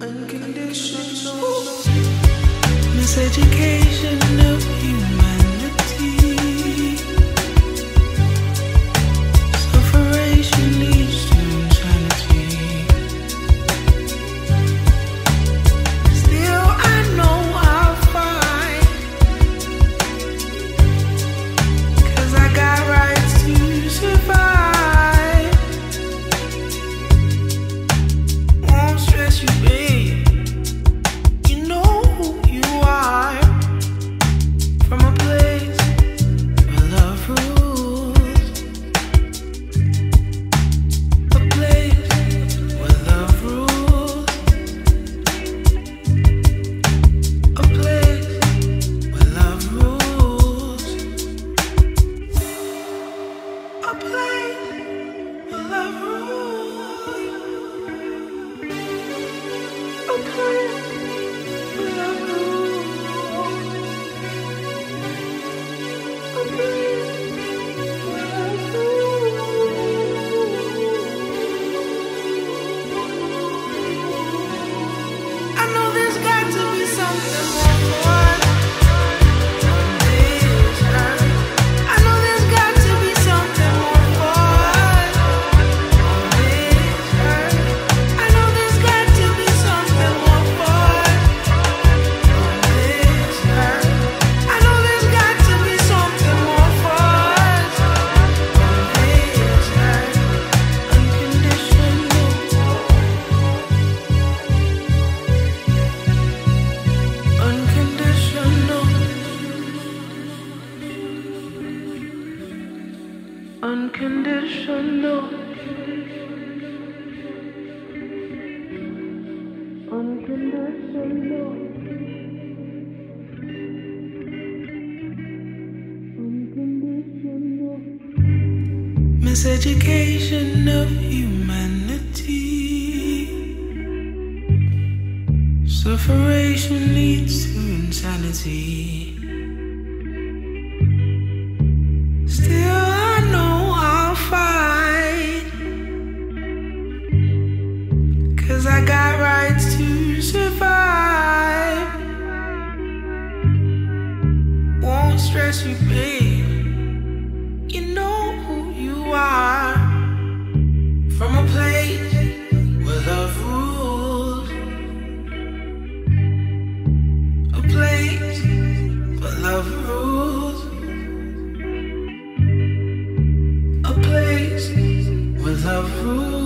Unconditional miseducation. Unconditional. Unconditional. Unconditional. Miseducation of humanity. Sufferation leads to insanity. survive. Won't stress you, babe. You know who you are. From a place where love rules, a place where love rules, a place where love rules.